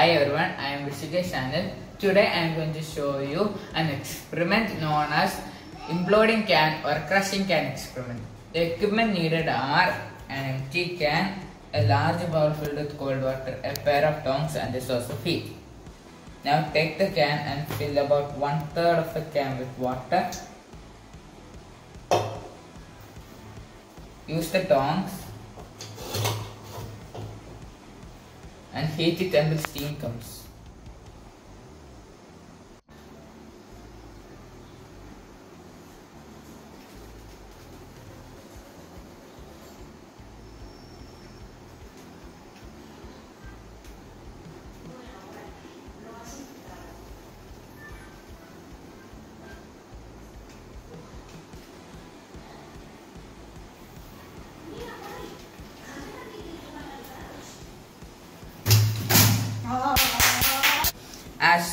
Hi everyone, I am Rishikesh Channel. Today I am going to show you an experiment known as imploding can or crushing can experiment. The equipment needed are an empty can, a large bowl filled with cold water, a pair of tongs and a source of heat. Now take the can and fill about one third of the can with water. Use the tongs and heat it until steam comes.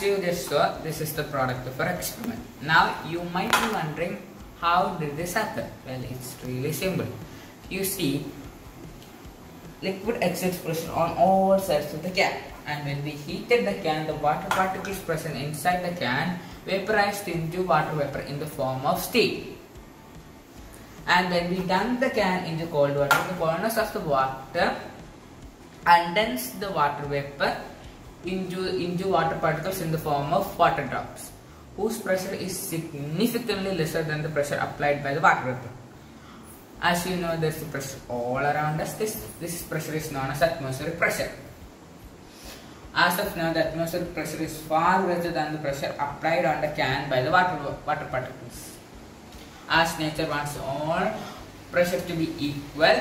You just saw, this is the product of our experiment. Now you might be wondering how did this happen? Well, it's really simple. You see, liquid exits pressure on all sides of the can and when we heated the can, the water particles present inside the can vaporized into water vapor in the form of steam. And when we dunk the can into cold water, the corners of the water condensed the water vapor into, into water particles in the form of water drops, whose pressure is significantly lesser than the pressure applied by the water vapor. As you know, there's the pressure all around us. This, this pressure is known as atmospheric pressure. As of now, the atmospheric pressure is far greater than the pressure applied on the can by the water, water particles. As nature wants all pressure to be equal,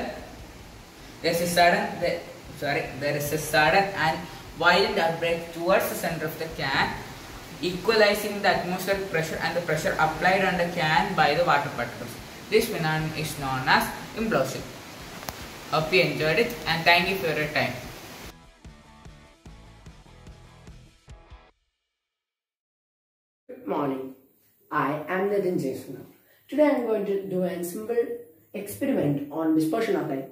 there is a sudden, the, sorry, there is a sudden and violent outbreak towards the center of the can, equalizing the atmospheric pressure and the pressure applied on the can by the water particles. This phenomenon is known as implosion. Hope you enjoyed it and thank you for your time. Good morning. I am Nitin Jaiswal. Today I am going to do a simple experiment on dispersion of light.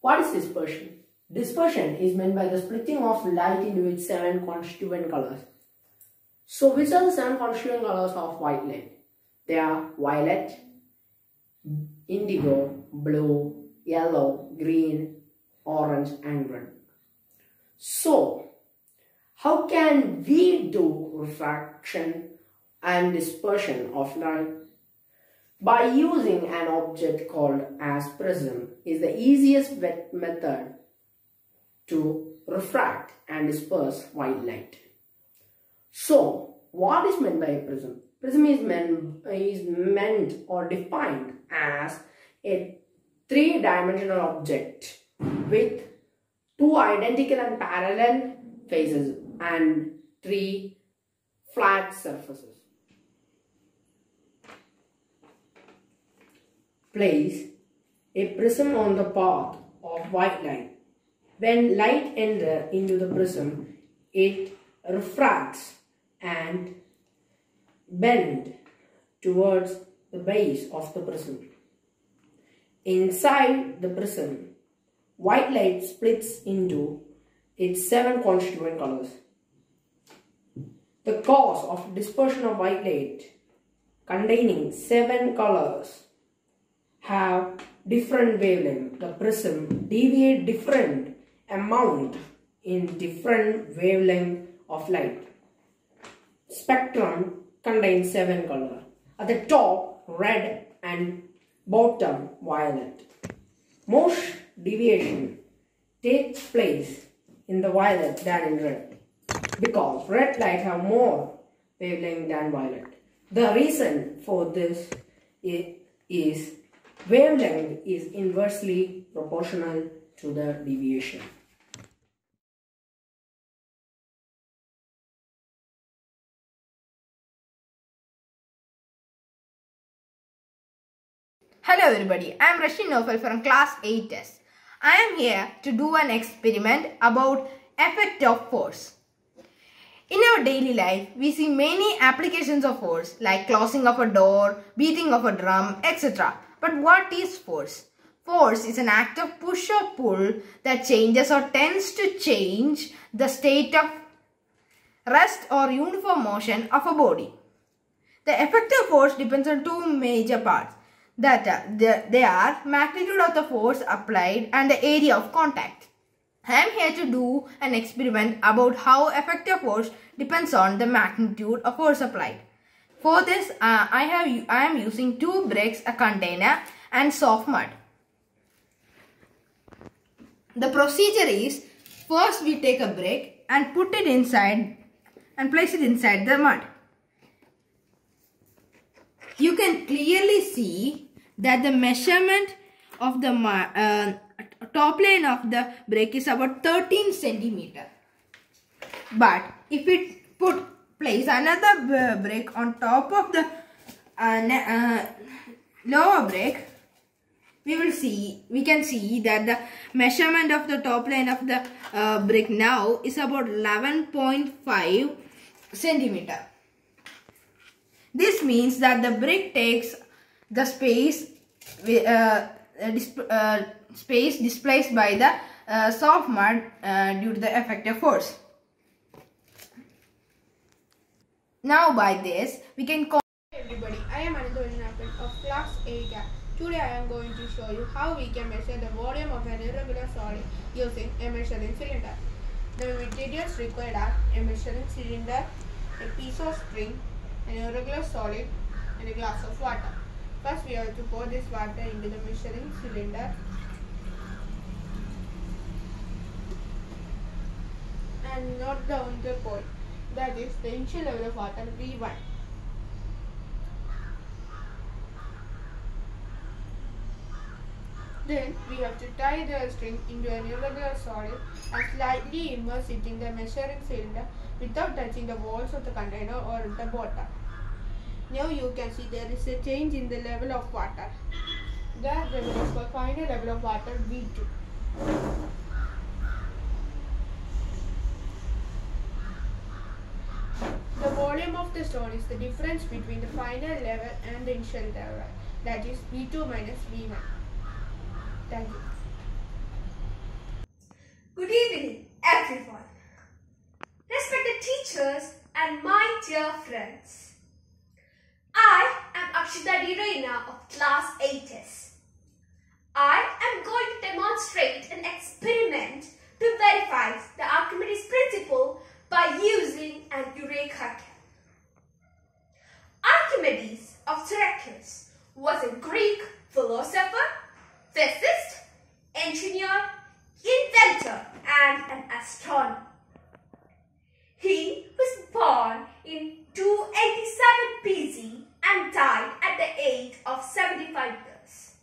What is dispersion? Dispersion is meant by the splitting of light into its seven constituent colors. So which are the seven constituent colors of white light? They are violet, indigo, blue, yellow, green, orange and red. So how can we do refraction and dispersion of light? By using an object called as prism is the easiest method to refract and disperse white light. So, what is meant by a prism? Prism is meant, is meant or defined as a three-dimensional object with two identical and parallel faces and three flat surfaces. Place a prism on the path of white light. When light enter into the prism, it refracts and bend towards the base of the prism. Inside the prism, white light splits into its seven constituent colors. The cause of dispersion of white light containing seven colors have different wavelength. The prism deviate different amount in different wavelength of light. Spectrum contains seven colors. At the top, red and bottom, violet. Most deviation takes place in the violet than in red because red light have more wavelength than violet. The reason for this is wavelength is inversely proportional to the deviation. Hello everybody, I am Rashid Nofal from class 8S. I am here to do an experiment about effect of force. In our daily life, we see many applications of force like closing of a door, beating of a drum, etc. But what is force? force is an act of push or pull that changes or tends to change the state of rest or uniform motion of a body. The effective force depends on two major parts that the- they are magnitude of the force applied and the area of contact. I am here to do an experiment about how effective force depends on the magnitude of force applied. For this, uh, I have I am using two bricks, a container, and soft mud. The procedure is first we take a brick and put it inside and place it inside the mud. You can clearly see that the measurement of the uh, top line of the brick is about 13 centimeter. But if it put place another b- brick on top of the uh, uh, lower brick, we will see we can see that the measurement of the top line of the uh, brick now is about 11.5 centimeter. This means that the brick takes the space disp- uh, space displaced by the uh, soft mud uh, due to the effective force. Now by this we can call Hey everybody, I am Anandu Vinapin of class 8 Today I am going to show you how we can measure the volume of an irregular solid using a measuring cylinder. The materials required are a measuring cylinder, a piece of string, an irregular solid, and a glass of water. First we have to pour this water into the measuring cylinder and note down the point. That is the initial level of water V1. Then we have to tie the string into an irregular solid and slightly immerse it in the measuring cylinder without touching the walls of the container or the bottom. Now you can see there is a change in the level of water. That level is final level of water V2. The volume of the stone is the difference between the final level and the initial level. That is V2 minus V1. Thank you. Good evening, everyone. Respected teachers and my dear friends. I am Akshita Reina of class 8S. I am going to demonstrate an experiment to verify the Archimedes principle by using an Eureka can. Archimedes of Syracuse was a Greek philosopher, physicist, engineer, inventor, and an astronomer. He was born in 287 BC and died at the age of 75 years.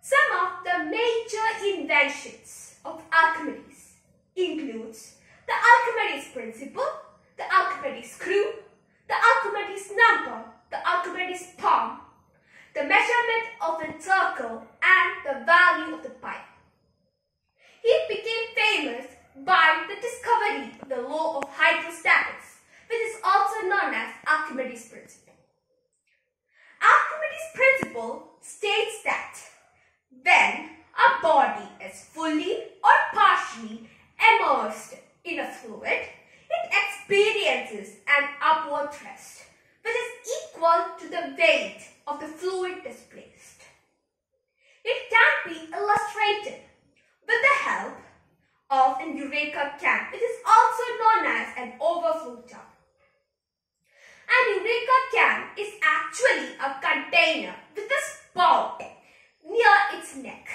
Some of the major inventions of Archimedes includes the Archimedes principle, the Archimedes screw, the Archimedes number, the Archimedes palm, the measurement of a circle, and the value of the pi. He became famous by the discovery of the law of hydrostatics, which is also known as Archimedes principle. Archimedes principle states that when a body is fully or partially immersed in a fluid, it experiences an upward thrust, which is equal to the weight of the fluid displaced. It can be illustrated with the help of an Eureka can, which is also known as an overflow tub. An Eureka can is actually a container with a spout near its neck.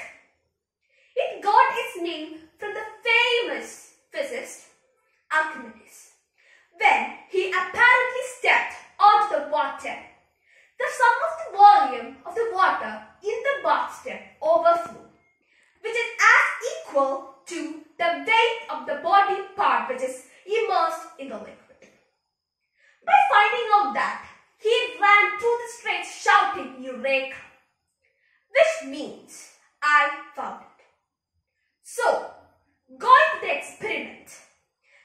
It got its name from the famous physicist Archimedes. When he apparently stepped onto the water, the sum of the volume of the water in the bathtub overflew, which is as equal to the weight of the body part which is immersed in the liquid. By finding out that, he ran through the streets shouting Eureka, which means I found it. So, going to the experiment.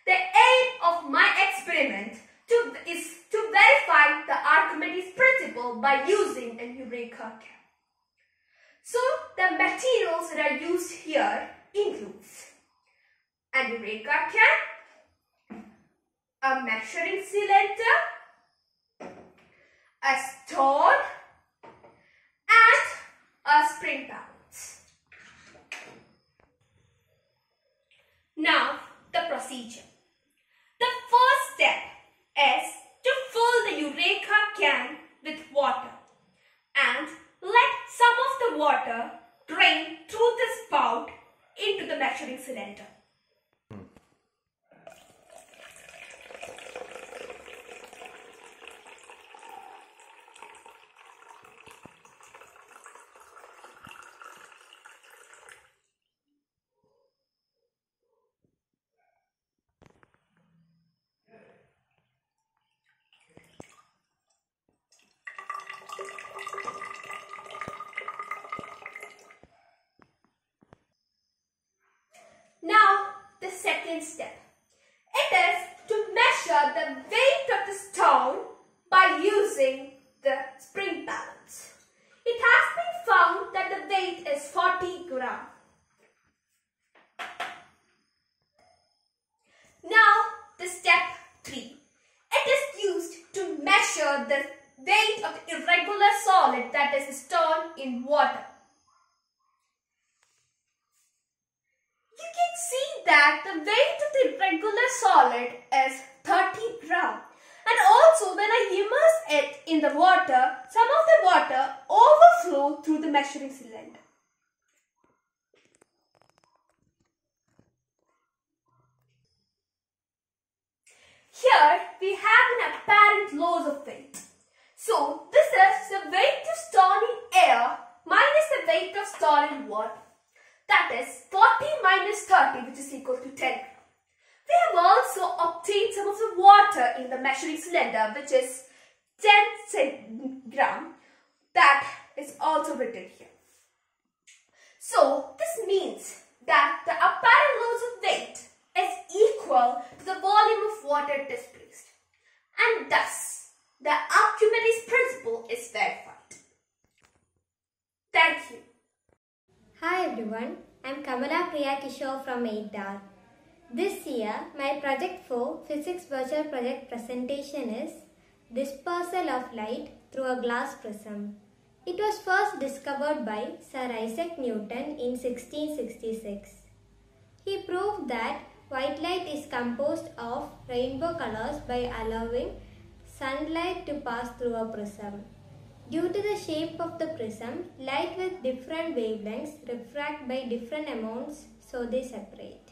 The aim of my experiment to, is to verify the Archimedes principle by using an Eureka can. So the materials that are used here includes an Eureka can, a measuring cylinder, a stone, and a spring balance. Now the procedure. The first step is to fill the Eureka can with water and let some of the water drain through the spout into the measuring cylinder. Now the second step. It is to measure the weight of the stone by using the spring balance. It has been found that the weight is 40 gram. Now the step 3. It is used to measure the weight of the irregular solid that is stone in water. You can see that the weight of the irregular solid is 30 gram. And also when I immerse it in the water, some of the water overflow through the measuring cylinder. Here we have an apparent loss of weight. So this is the weight of stone in air minus the weight of stone in water. That is 40 minus 30 which is equal to 10. We have also obtained some of the water in the measuring cylinder which is 10 gram. That is also written here. So this means that the apparent loss of weight is equal to the volume of water displaced. And thus the Archimedes principle is verified. Thank you. Hi everyone, I'm Kamala Priya Kishore from 8R. This year, my Project 4 Physics Virtual Project presentation is Dispersal of Light Through a Glass Prism. It was first discovered by Sir Isaac Newton in 1666. He proved that white light is composed of rainbow colors by allowing sunlight to pass through a prism. Due to the shape of the prism, light with different wavelengths refract by different amounts so they separate.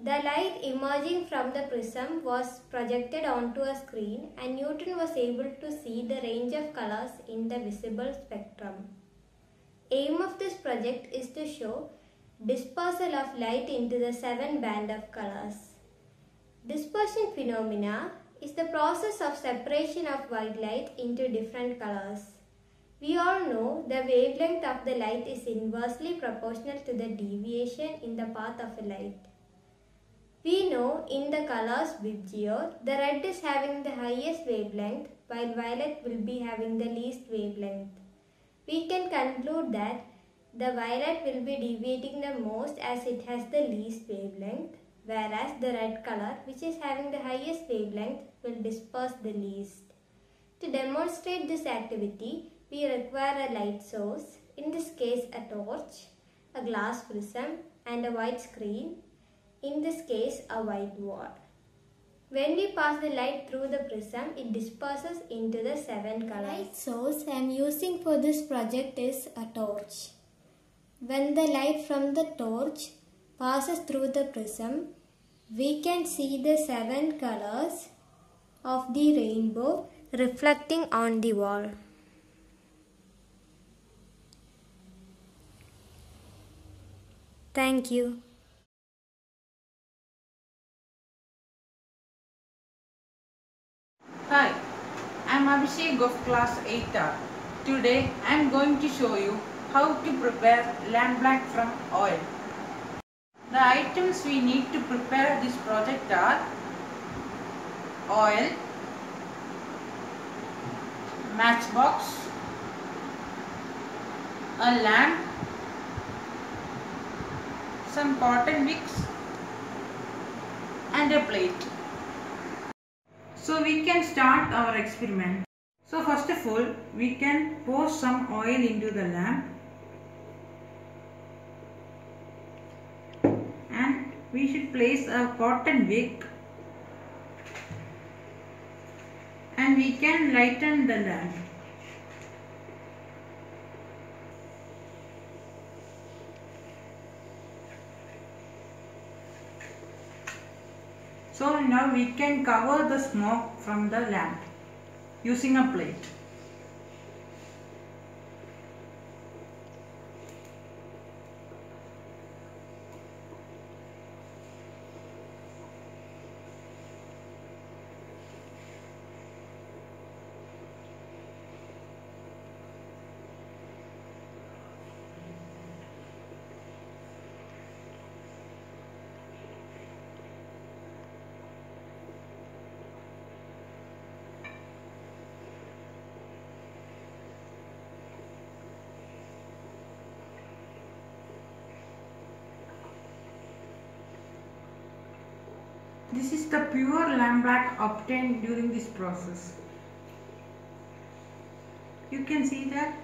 The light emerging from the prism was projected onto a screen and Newton was able to see the range of colors in the visible spectrum. Aim of this project is to show dispersal of light into the seven band of colors. Dispersion phenomena is the process of separation of white light into different colors. We all know the wavelength of the light is inversely proportional to the deviation in the path of a light. We know in the colors Vibgyor, the red is having the highest wavelength while violet will be having the least wavelength. We can conclude that the violet will be deviating the most as it has the least wavelength whereas the red color which is having the highest wavelength will disperse the least. To demonstrate this activity, we require a light source, in this case a torch, a glass prism and a white screen, in this case a white wall. When we pass the light through the prism, it disperses into the seven colors. Light source I am using for this project is a torch. When the light from the torch passes through the prism, we can see the seven colors of the rainbow reflecting on the wall. Thank you. Hi, I'm Abhishek of class 8R. Today I'm going to show you how to prepare lamp black from oil. The items we need to prepare this project are oil, matchbox, a lamp, some cotton wicks and a plate. So we can start our experiment. So first of all, we can pour some oil into the lamp and we should place a cotton wick and we can lighten the lamp. So now we can cover the smoke from the lamp using a plate. This is the pure lamp black obtained during this process. You can see that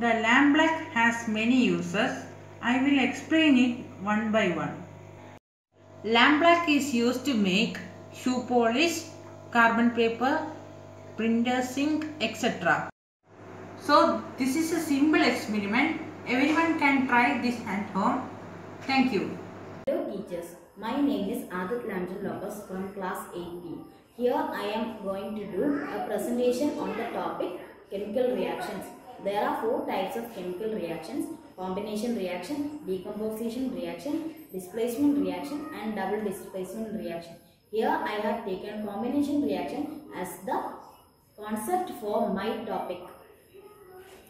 The lamp black has many uses. I will explain it one by one. Lamp black is used to make shoe polish, carbon paper, printers ink, etc. So this is a simple experiment. Everyone can try this at home. Thank you. Hello teachers, my name is Adit Lamjan Lopez from class 8B. Here I am going to do a presentation on the topic chemical reactions. There are four types of chemical reactions, combination reaction, decomposition reaction, displacement reaction and double displacement reaction. Here I have taken combination reaction as the concept for my topic.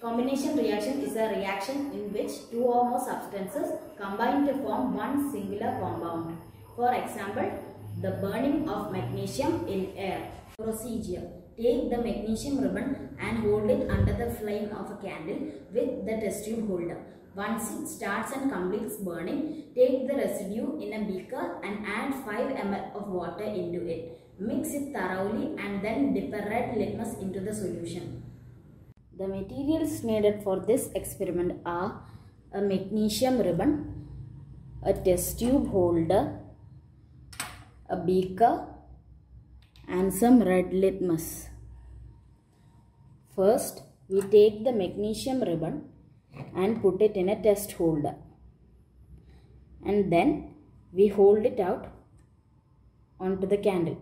Combination reaction is a reaction in which two or more substances combine to form one singular compound. For example, the burning of magnesium in air. Procedure. Take the magnesium ribbon and hold it under the flame of a candle with the test tube holder. Once it starts and completes burning, take the residue in a beaker and add 5 ml of water into it. Mix it thoroughly and then dip a red litmus into the solution. The materials needed for this experiment are a magnesium ribbon, a test tube holder, a beaker and some red litmus. First, we take the magnesium ribbon and put it in a test holder. And then we hold it out onto the candle.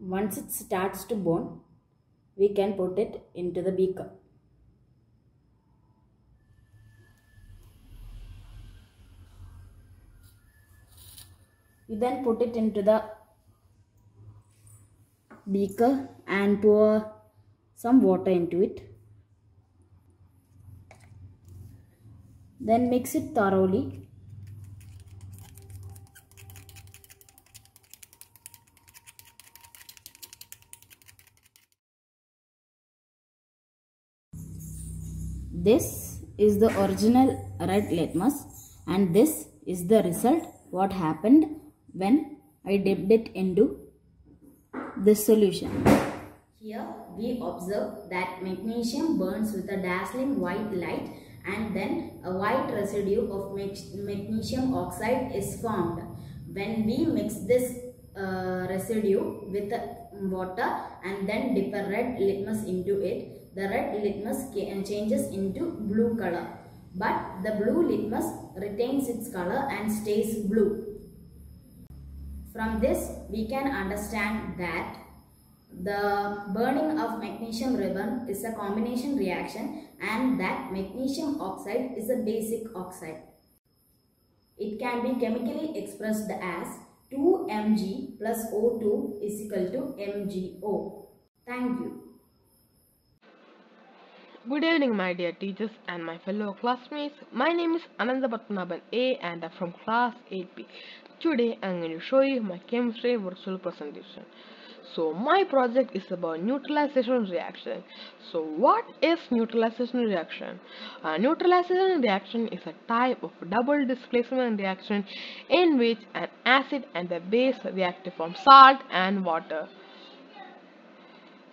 Once it starts to burn, we can put it into the beaker. You then put it into the beaker and pour some water into it. Then mix it thoroughly. This is the original red litmus and this is the result what happened when I dipped it into this solution. Here we observe that magnesium burns with a dazzling white light and then a white residue of magnesium oxide is formed. When we mix this uh, residue with water and then dip a red litmus into it, the red litmus uh, changes into blue color. But the blue litmus retains its color and stays blue. From this, we can understand that the burning of magnesium ribbon is a combination reaction and that magnesium oxide is a basic oxide. It can be chemically expressed as 2Mg plus O2 is equal to MgO. Thank you. Good evening, my dear teachers and my fellow classmates. My name is Ananda Patmanaban A and I'm from class 8B. Today I'm going to show you my chemistry virtual presentation. So my project is about neutralization reaction. So what is neutralization reaction? A neutralization reaction is a type of double displacement reaction in which an acid and a base react to form salt and water.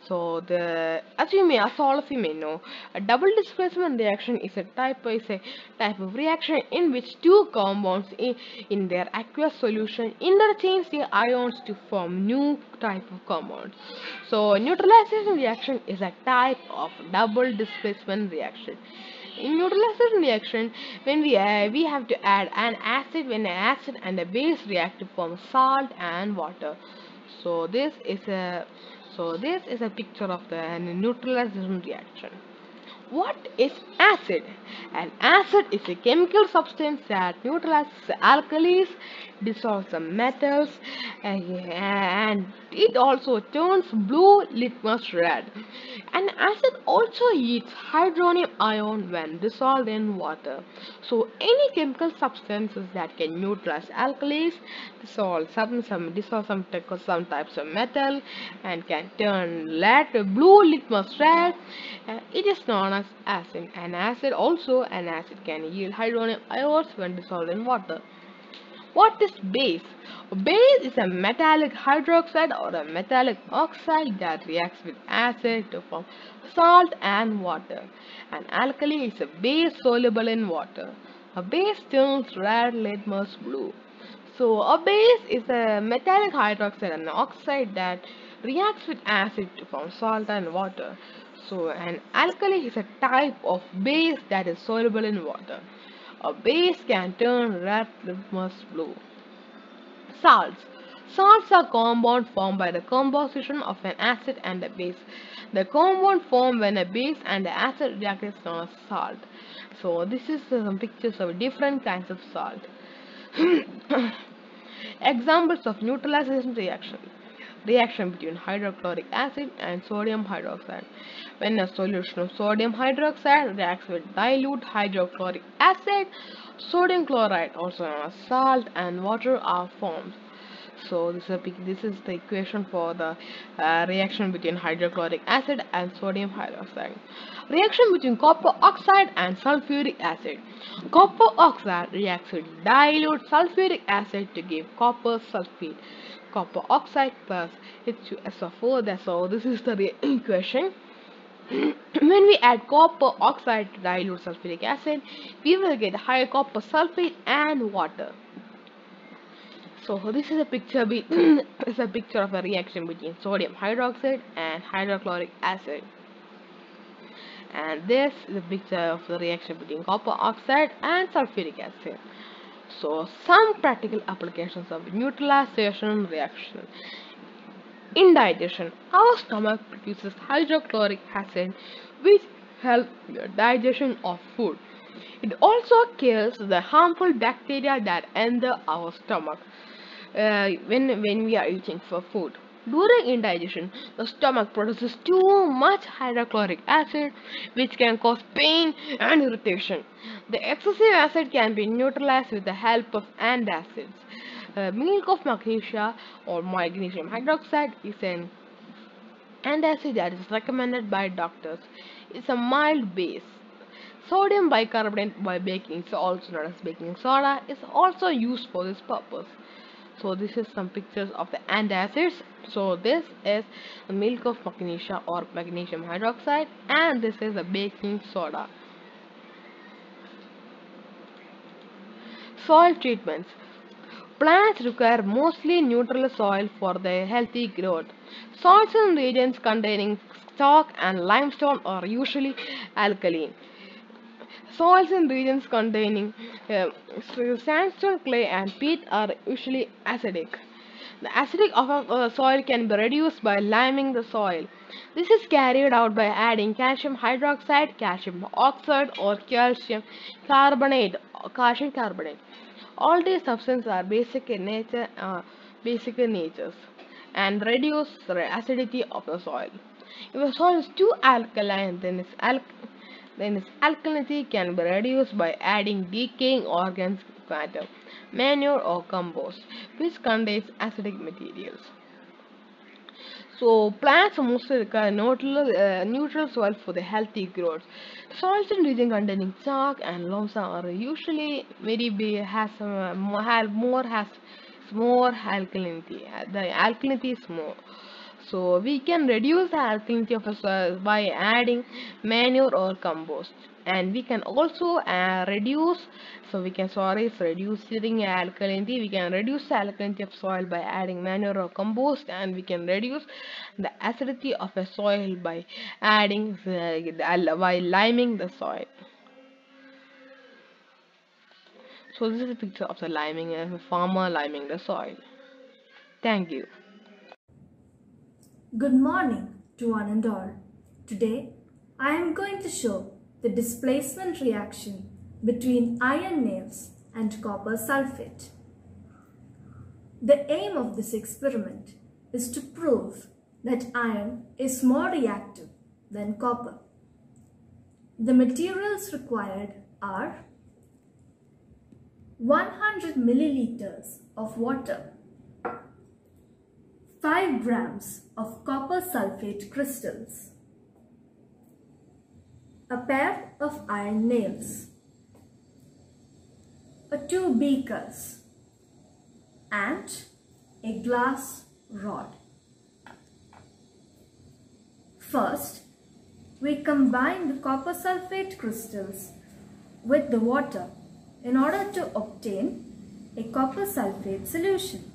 So the as you may as all of you may know, a double displacement reaction is a type is a type of reaction in which two compounds in, in their aqueous solution interchange the ions to form new type of compounds. So neutralization reaction is a type of double displacement reaction. In neutralization reaction, when we uh, we have to add an acid when an acid and a base react to form salt and water. So this is a so this is a picture of the neutralization reaction. What is acid? An acid is a chemical substance that neutralizes alkalis, dissolves some metals, and it also turns blue litmus red. An acid also eats hydronium ion when dissolved in water. So any chemical substances that can neutralize alkalis, dissolve some some dissolve some, some types of metal, and can turn red blue litmus red, uh, it is known as acid. An acid also an acid can yield hydronium ions when dissolved in water. What is base? Base is a metallic hydroxide or a metallic oxide that reacts with acid to form salt and water. An alkali is a base soluble in water. A base turns red litmus blue. So a base is a metallic hydroxide and oxide that reacts with acid to form salt and water. So an alkali is a type of base that is soluble in water. A base can turn red litmus blue. Salts. Salts are compounds formed by the composition of an acid and a base. The compound formed when a base and an acid react is known as salt. So this is some pictures of different kinds of salt. Examples of neutralization reaction. Reaction between hydrochloric acid and sodium hydroxide. When a solution of sodium hydroxide reacts with dilute hydrochloric acid, sodium chloride, also known as salt, and water are formed. So this is, a, this is the equation for the uh, reaction between hydrochloric acid and sodium hydroxide. Reaction between copper oxide and sulfuric acid. Copper oxide reacts with dilute sulfuric acid to give copper sulfate. Copper oxide plus H2SO4. that's all this is the equation. when we add copper oxide to dilute sulfuric acid, we will get higher copper sulfate and water. So this is a picture is a picture of a reaction between sodium hydroxide and hydrochloric acid. And this is a picture of the reaction between copper oxide and sulfuric acid. So some practical applications of neutralization reaction. In digestion, Our stomach produces hydrochloric acid which helps the digestion of food. It also kills the harmful bacteria that enter our stomach uh, when, when we are eating for food. During indigestion, the stomach produces too much hydrochloric acid which can cause pain and irritation. The excessive acid can be neutralized with the help of antacids. Uh, milk of magnesia or magnesium hydroxide is an antacid that is recommended by doctors. It's a mild base. Sodium bicarbonate by baking, so also known as baking soda, is also used for this purpose so this is some pictures of the antacids so this is the milk of magnesia or magnesium hydroxide and this is the baking soda. Soil treatments. Plants require mostly neutral soil for their healthy growth. Soils in regions containing chalk and limestone are usually alkaline. Soils in regions containing uh, sandstone, clay, and peat are usually acidic. The acidity of a soil can be reduced by liming the soil. This is carried out by adding calcium hydroxide, calcium oxide, or calcium carbonate, calcium carbonate. All these substances are basic in nature, uh, basic in natures, and reduce the acidity of the soil. If the soil is too alkaline, then its al then its alkalinity can be reduced by adding decaying organic matter, manure or compost, which contains acidic materials. So plants mostly require neutral, uh, neutral soil for the healthy growth. Soils in region containing chalk and loam are usually very has uh, more has more alkalinity. Uh, The alkalinity is more. So we can reduce the alkalinity of a soil by adding manure or compost. And we can also uh, reduce, so we can sorry, it's reducing alkalinity. We can reduce the alkalinity of soil by adding manure or compost, and we can reduce the acidity of a soil by adding uh, the- by liming the soil. So this is a picture of the liming, uh, a farmer liming the soil. Thank you. Good morning to one and all. Today I am going to show the displacement reaction between iron nails and copper sulfate. The aim of this experiment is to prove that iron is more reactive than copper. The materials required are 100 milliliters of water 5 grams of copper sulfate crystals, a pair of iron nails, a two beakers, and a glass rod. First, we combine the copper sulfate crystals with the water in order to obtain a copper sulfate solution.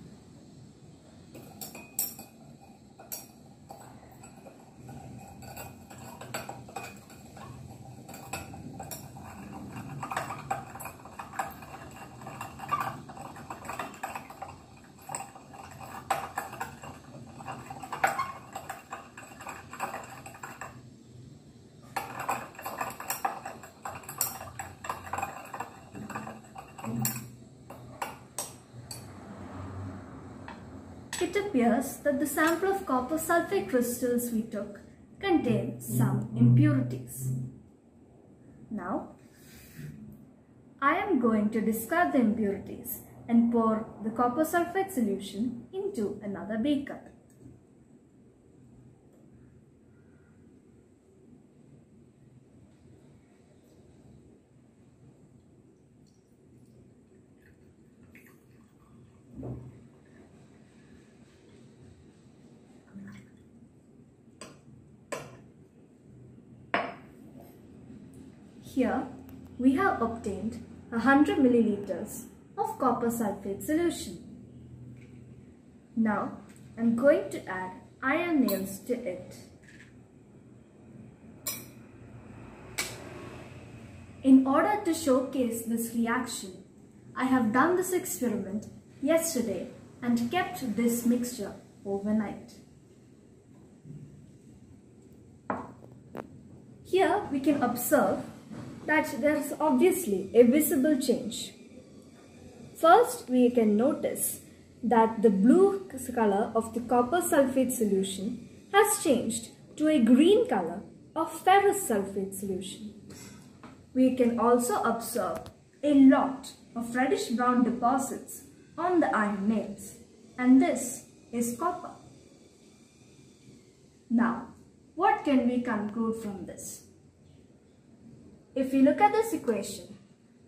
It appears that the sample of copper sulfate crystals we took contained some impurities. Now, I am going to discard the impurities and pour the copper sulfate solution into another beaker. Here, we have obtained 100 milliliters of copper sulfate solution. Now, I'm going to add iron nails to it. In order to showcase this reaction, I have done this experiment yesterday and kept this mixture overnight. Here we can observe that there is obviously a visible change. First, we can notice that the blue color of the copper sulfate solution has changed to a green color of ferrous sulfate solution. We can also observe a lot of reddish brown deposits on the iron nails and this is copper. Now, what can we conclude from this? If we look at this equation,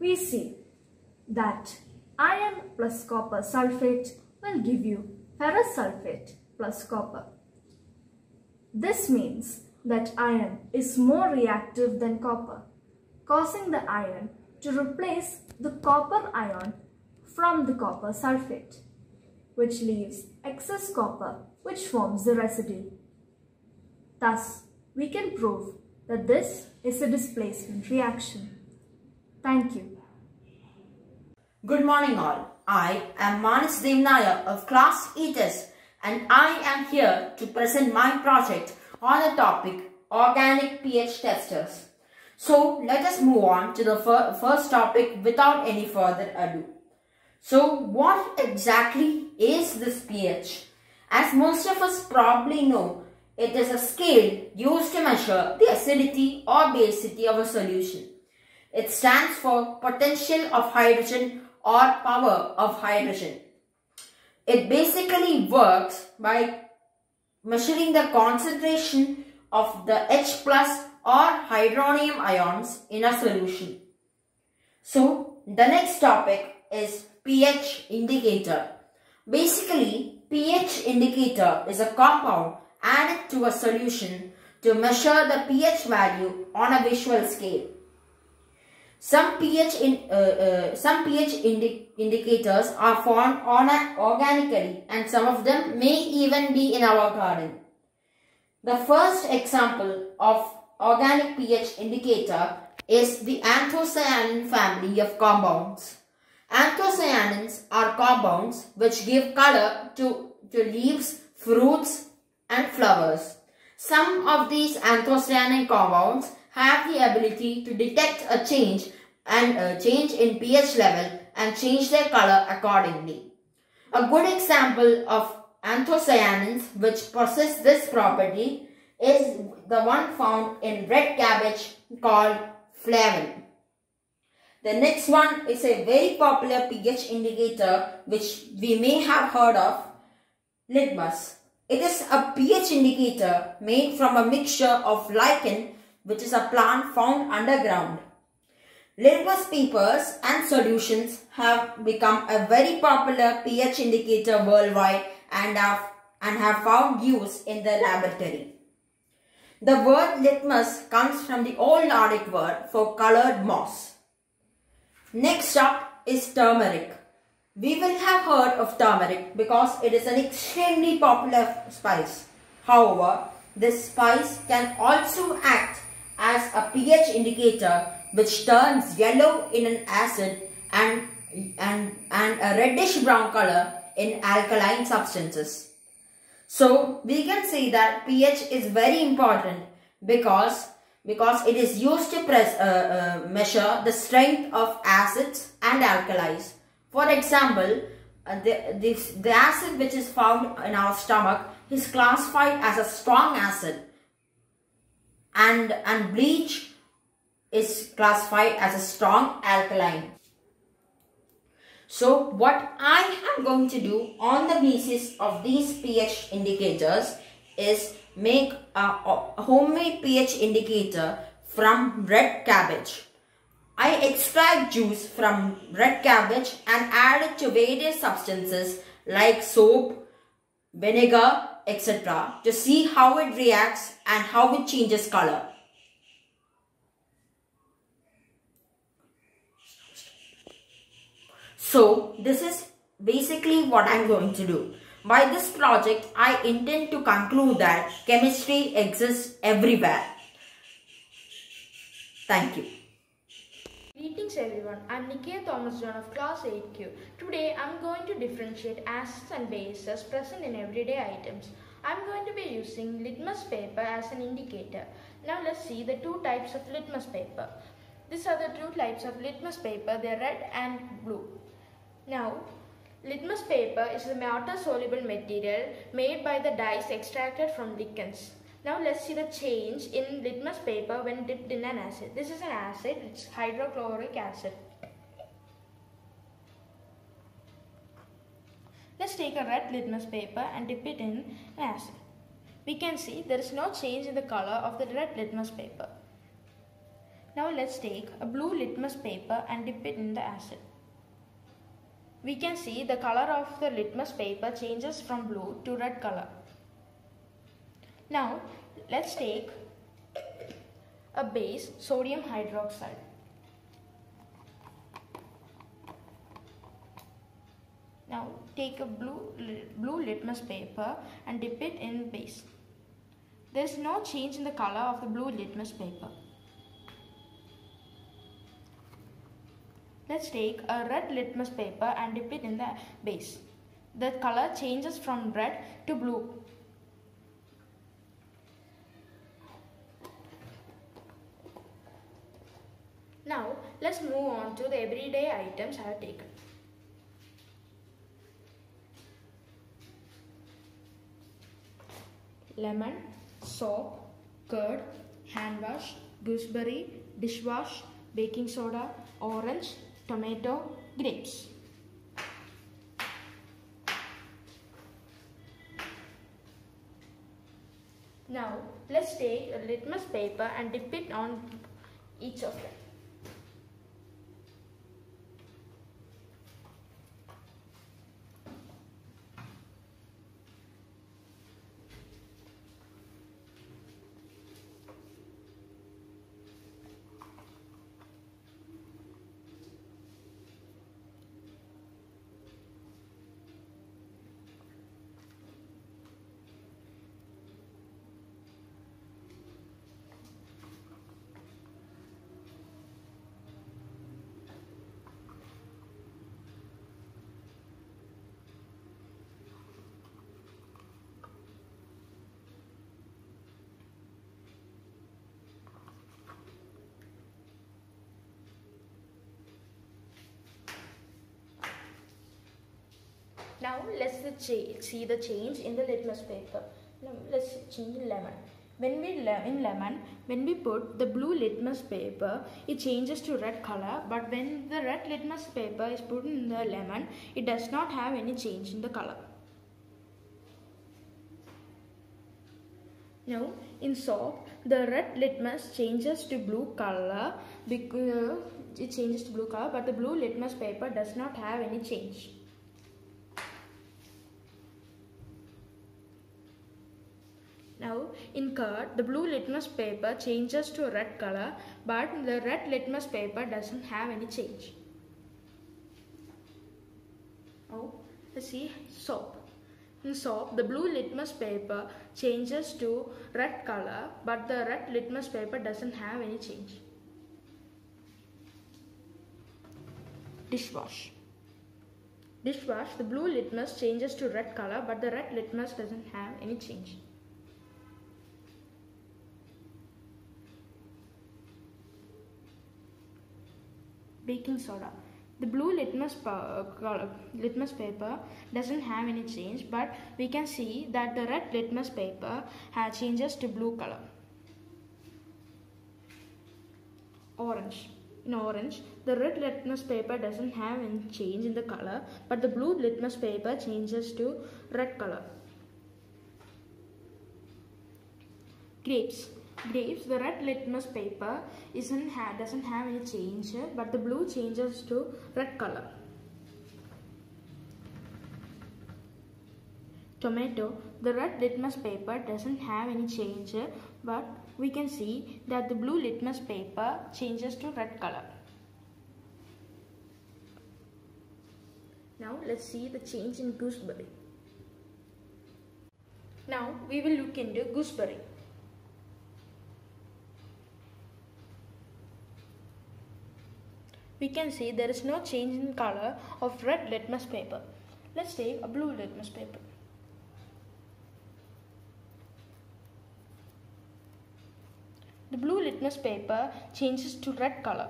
we see that iron plus copper sulfate will give you ferrous sulfate plus copper. This means that iron is more reactive than copper, causing the iron to replace the copper ion from the copper sulfate, which leaves excess copper which forms the residue. Thus, we can prove that this is a displacement reaction. Thank you. Good morning all. I am Manis Devnaya of class 8S and I am here to present my project on the topic organic pH testers. So let us move on to the fir first topic without any further ado. So what exactly is this pH? As most of us probably know, It is a scale used to measure the acidity or basicity of a solution. It stands for potential of hydrogen or power of hydrogen. It basically works by measuring the concentration of the H plus or hydronium ions in a solution. So, the next topic is pH indicator. Basically, pH indicator is a compound added to a solution to measure the pH value on a visual scale. Some pH in uh, uh, some pH indi indicators are found on a, organically and some of them may even be in our garden. The first example of organic pH indicator is the anthocyanin family of compounds. Anthocyanins are compounds which give color to, to leaves, fruits and flowers. Some of these anthocyanin compounds have the ability to detect a change and a change in pH level and change their color accordingly. A good example of anthocyanins which possess this property is the one found in red cabbage called flavin. The next one is a very popular pH indicator which we may have heard of, litmus. It is a pH indicator made from a mixture of lichen which is a plant found underground. Litmus papers and solutions have become a very popular pH indicator worldwide and have, and have found use in the laboratory. The word litmus comes from the old Nordic word for colored moss. Next up is turmeric. We will have heard of turmeric because it is an extremely popular spice. However, this spice can also act as a pH indicator which turns yellow in an acid and, and, and a reddish brown color in alkaline substances. So we can say that pH is very important because because it is used to press, uh, uh, measure the strength of acids and alkalis. For example, uh, the, the acid which is found in our stomach is classified as a strong acid and, and bleach is classified as a strong alkaline. So what I am going to do on the basis of these pH indicators is make a, a homemade pH indicator from red cabbage. I extract juice from red cabbage and add it to various substances like soap, vinegar, etc. to see how it reacts and how it changes color. So this is basically what I'm going to do. By this project, I intend to conclude that chemistry exists everywhere. Thank you. Greetings everyone, I'm Nikia Thomas John of class 8Q. Today I'm going to differentiate acids and bases present in everyday items. I'm going to be using litmus paper as an indicator. Now let's see the two types of litmus paper. These are the two types of litmus paper, they're red and blue. Now, litmus paper is a water-soluble material made by the dyes extracted from lichens. Now let's see the change in litmus paper when dipped in an acid. This is an acid, it's hydrochloric acid. Let's take a red litmus paper and dip it in an acid. We can see there is no change in the color of the red litmus paper. Now let's take a blue litmus paper and dip it in the acid. We can see the color of the litmus paper changes from blue to red color. Now let's take a base sodium hydroxide. Now take a blue, blue litmus paper and dip it in base. There is no change in the color of the blue litmus paper. Let's take a red litmus paper and dip it in the base. The color changes from red to blue. Now let's move on to the everyday items I have taken. Lemon, soap, curd, hand wash, gooseberry, dishwash, baking soda, orange, tomato, grapes. Now let's take a litmus paper and dip it on each of them. Now see the change in the litmus paper. Let's change in lemon. When we in lemon, when we put the blue litmus paper, it changes to red color. But when the red litmus paper is put in the lemon, it does not have any change in the color. Now in soap, the red litmus changes to blue color because it changes to blue color, but the blue litmus paper does not have any change. Now in curd, the blue litmus paper changes to red color, but the red litmus paper doesn't have any change. Now let's see soap. In soap, the blue litmus paper changes to red color, but the red litmus paper doesn't have any change. Dishwash. Dishwash, the blue litmus changes to red color, but the red litmus doesn't have any change. Baking soda. The blue litmus, pa- uh, uh, litmus paper doesn't have any change, but we can see that the red litmus paper has changes to blue color. Orange. In orange, the red litmus paper doesn't have any change in the color, but the blue litmus paper changes to red color. Grapes. Grapes, the red litmus paper isn't ha- doesn't have any change, but the blue changes to red color. Tomato, the red litmus paper doesn't have any change, but we can see that the blue litmus paper changes to red color. Now let's see the change in gooseberry. Now we will look into gooseberry. We can see there is no change in color of red litmus paper. Let's take a blue litmus paper. The blue litmus paper changes to red color.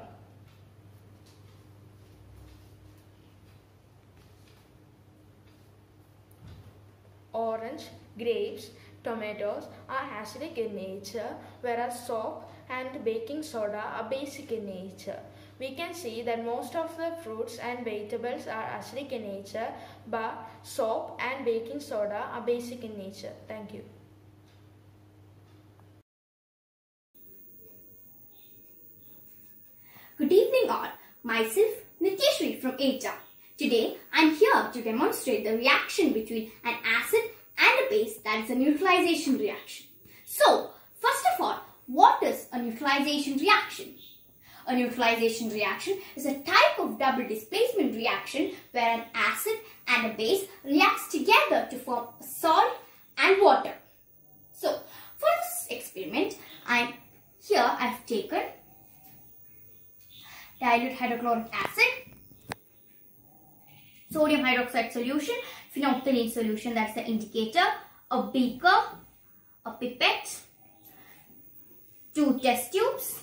Orange, grapes, tomatoes are acidic in nature, whereas soap and baking soda are basic in nature. We can see that most of the fruits and vegetables are acidic in nature, but soap and baking soda are basic in nature. Thank you. Good evening all. Myself Nityashri from ATA. Today I am here to demonstrate the reaction between an acid and a base that is a neutralization reaction. So, first of all, what is a neutralization reaction? A neutralization reaction is a type of double displacement reaction where an acid and a base reacts together to form a salt and water. So, for this experiment, I here I have taken dilute hydrochloric acid, sodium hydroxide solution, phenolphthalein solution that's the indicator, a beaker, a pipette, two test tubes,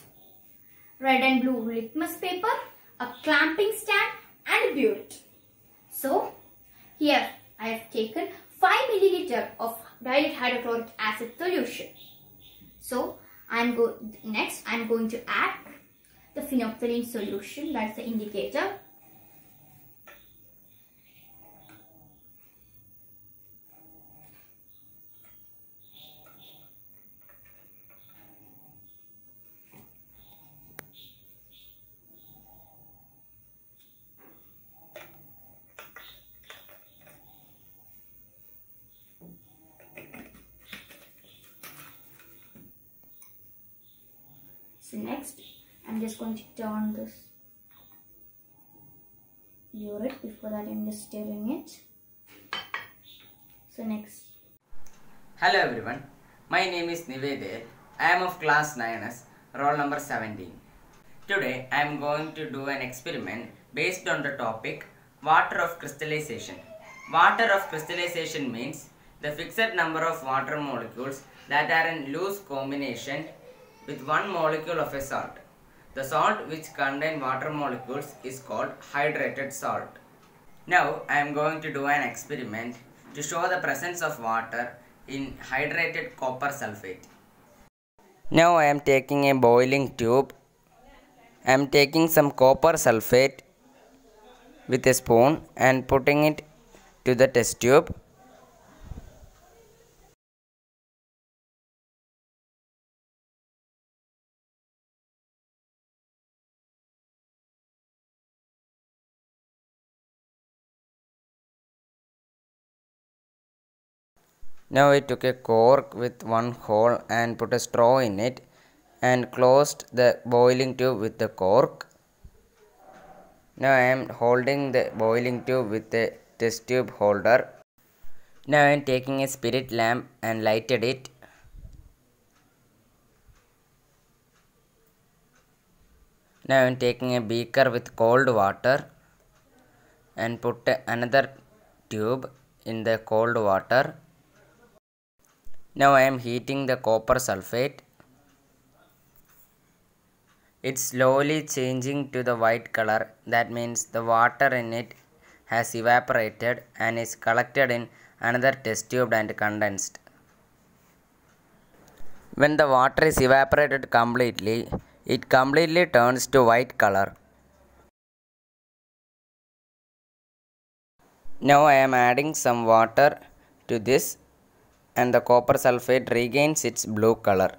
red and blue litmus paper, a clamping stand and burette. So, here I have taken 5 milliliter of dilute hydrochloric acid solution. So I'm go next I'm going to add the phenolphthalein solution that's the indicator. So next, I'm just going to turn this burette. Before that, I'm just stirring it. So next, Hello everyone, my name is Nivedel. I am of class 9S, roll number 17. Today I am going to do an experiment based on the topic water of crystallization. Water of crystallization means the fixed number of water molecules that are in loose combination with one molecule of a salt. The salt which contain water molecules is called hydrated salt. Now I am going to do an experiment to show the presence of water in hydrated copper sulfate. Now I am taking a boiling tube. I am taking some copper sulfate with a spoon and putting it to the test tube. Now I took a cork with one hole and put a straw in it and closed the boiling tube with the cork. Now I am holding the boiling tube with a test tube holder. Now I am taking a spirit lamp and lighted it. Now I am taking a beaker with cold water and put another tube in the cold water. Now I am heating the copper sulfate. It's slowly changing to the white color. That means the water in it has evaporated and is collected in another test tube and condensed. When the water is evaporated completely, it completely turns to white color. Now I am adding some water to this and the copper sulfate regains its blue color.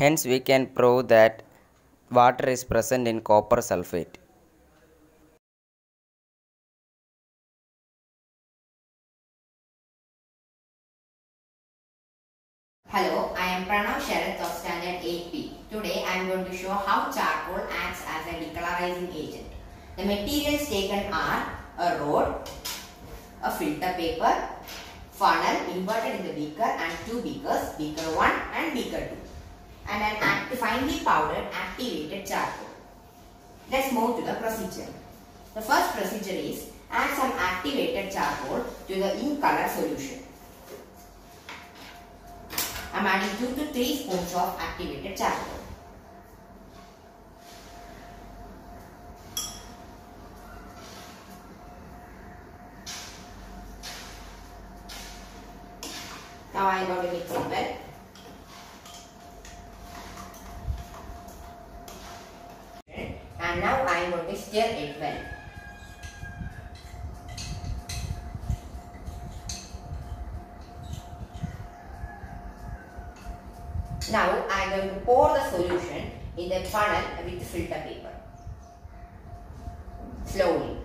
Hence we can prove that water is present in copper sulfate. Hello, I am Pranav Sharath of Standard 8B. Today I am going to show how charcoal acts as a decolorizing agent. The materials taken are a rod, a filter paper, funnel inverted in the beaker and two beakers, beaker 1 and beaker 2 and an act finely powdered activated charcoal. Let's move to the procedure. The first procedure is add some activated charcoal to the ink color solution. I am adding 2 to 3 spoons of activated charcoal. Now I am going to mix. And now I am going to stir it well. Now I am going to pour the solution in the funnel with filter paper. Slowly.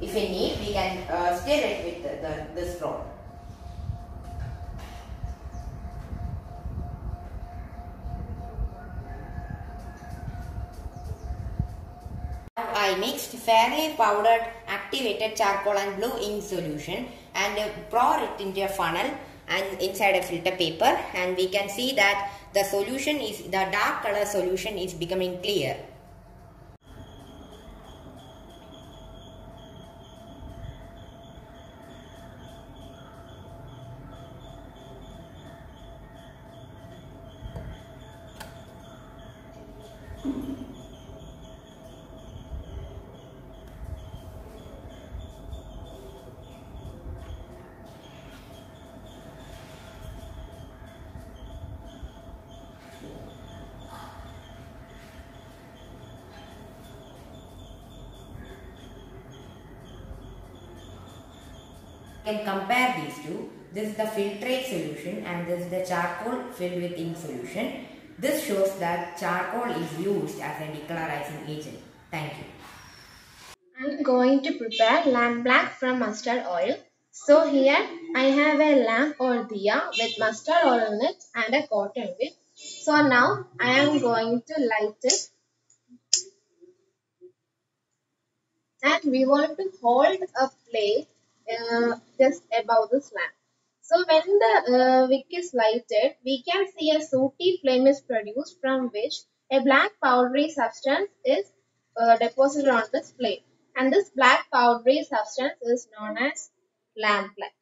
If we need, we can uh, stir it with the, the, this rod. I mixed fairly powdered activated charcoal and blue ink solution and pour it into a funnel and inside a filter paper and we can see that the solution is the dark color solution is becoming clear. Can compare these two. This is the filtrate solution and this is the charcoal filled with ink solution. This shows that charcoal is used as a decolorizing agent. Thank you. I'm going to prepare lamp black from mustard oil. So here I have a lamp or diya with mustard oil in it and a cotton wick. So now I am going to light it. And we want to hold a plate uh, just above the lamp. So when the uh, wick is lighted, we can see a sooty flame is produced from which a black powdery substance is uh, deposited on this flame. And this black powdery substance is known as lamp black.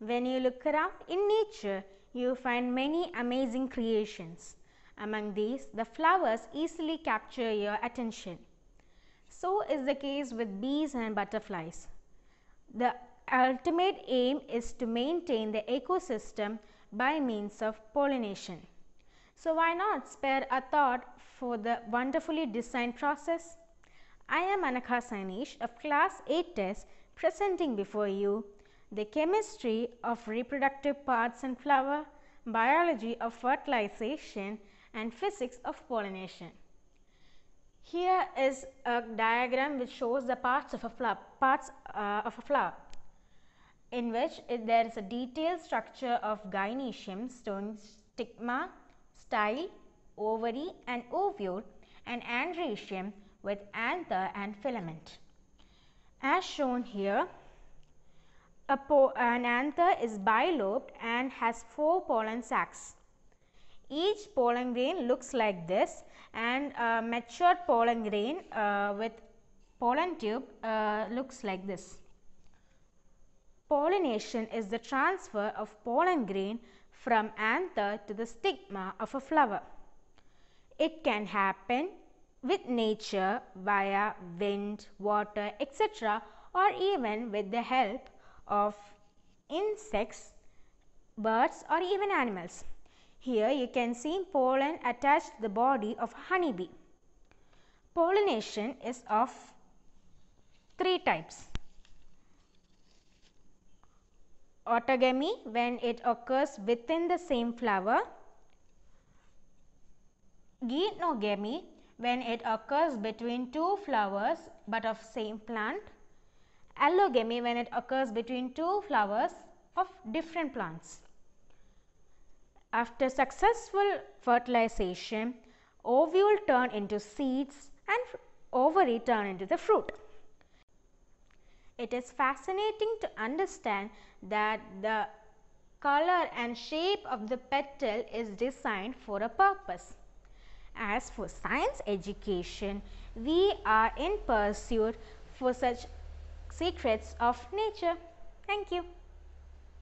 When you look around in nature, you find many amazing creations. Among these, the flowers easily capture your attention. So is the case with bees and butterflies. The ultimate aim is to maintain the ecosystem by means of pollination. So why not spare a thought for the wonderfully designed process? I am Anakha Sainesh of class 8S presenting before you the chemistry of reproductive parts in flower, biology of fertilization and physics of pollination. Here is a diagram which shows the parts of a flower, parts uh, of a flower in which it, there is a detailed structure of gynoecium, stone, stigma, style, ovary and ovule and androecium with anther and filament. As shown here, an anther is bilobed and has four pollen sacs. Each pollen grain looks like this and a matured pollen grain uh, with pollen tube uh, looks like this. Pollination is the transfer of pollen grain from anther to the stigma of a flower. It can happen with nature via wind, water, etc. or even with the help of insects, birds or even animals. Here you can see pollen attached to the body of honeybee. Pollination is of three types. Autogamy when it occurs within the same flower. Geitonogamy when it occurs between two flowers but of same plant. Allogamy when it occurs between two flowers of different plants. After successful fertilization, ovule turn into seeds and ovary turn into the fruit. It is fascinating to understand that the color and shape of the petal is designed for a purpose. As for science education, we are in pursuit for such secrets of nature. Thank you.